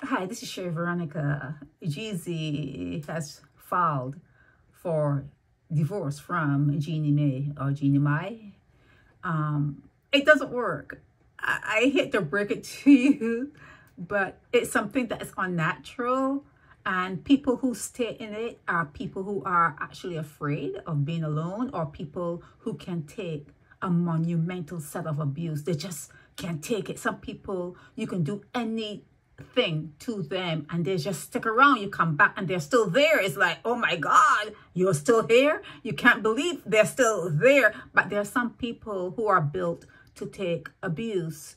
Hi, this is Sheri Veronica. Jeezy has filed for divorce from Jeannie Mai or Jeannie Mai. Um, it doesn't work. I, I hate to break it to you, but it's something that is unnatural. And people who stay in it are people who are actually afraid of being alone or people who can take a monumental set of abuse. They just can't take it. Some people, you can do any thing to them and they just stick around you come back and they're still there. It's like oh my god you're still here? You can't believe they're still there. But there are some people who are built to take abuse.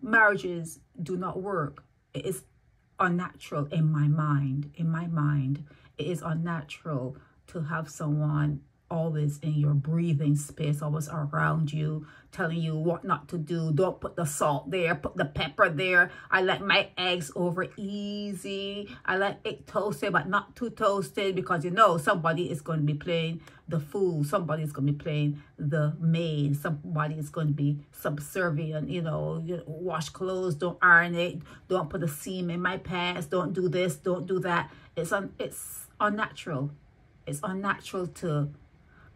Marriages do not work. It is unnatural in my mind. In my mind it is unnatural to have someone always in your breathing space, always around you, telling you what not to do. Don't put the salt there, put the pepper there. I like my eggs over easy. I like it toasted, but not too toasted because you know somebody is going to be playing the fool. Somebody is going to be playing the maid. Somebody is going to be subservient, you know, you wash clothes, don't iron it, don't put a seam in my pants, don't do this, don't do that. It's un it's unnatural. It's unnatural to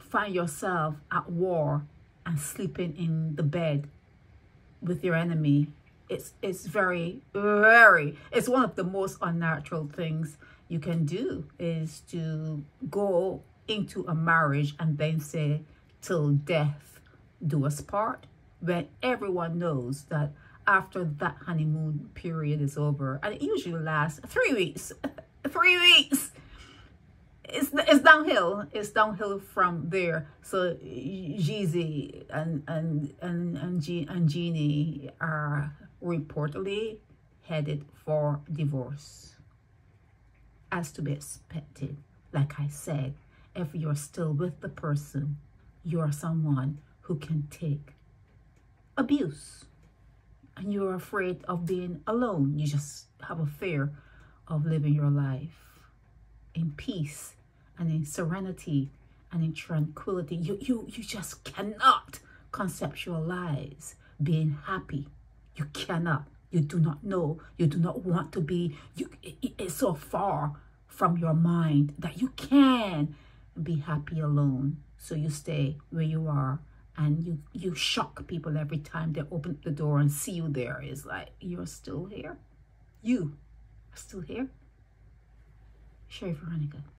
find yourself at war and sleeping in the bed with your enemy it's it's very very it's one of the most unnatural things you can do is to go into a marriage and then say till death do us part when everyone knows that after that honeymoon period is over and it usually lasts three weeks three weeks it's it's downhill. It's downhill from there. So Jeezy and and and and, and Jeannie are reportedly headed for divorce. As to be expected, like I said, if you're still with the person, you're someone who can take abuse. And you're afraid of being alone. You just have a fear of living your life in peace and in serenity and in tranquility. You, you, you just cannot conceptualize being happy. You cannot. You do not know. You do not want to be. You, it, it's so far from your mind that you can be happy alone. So you stay where you are and you, you shock people every time they open the door and see you there. It's like, you're still here? You are still here? Sheri Veronica.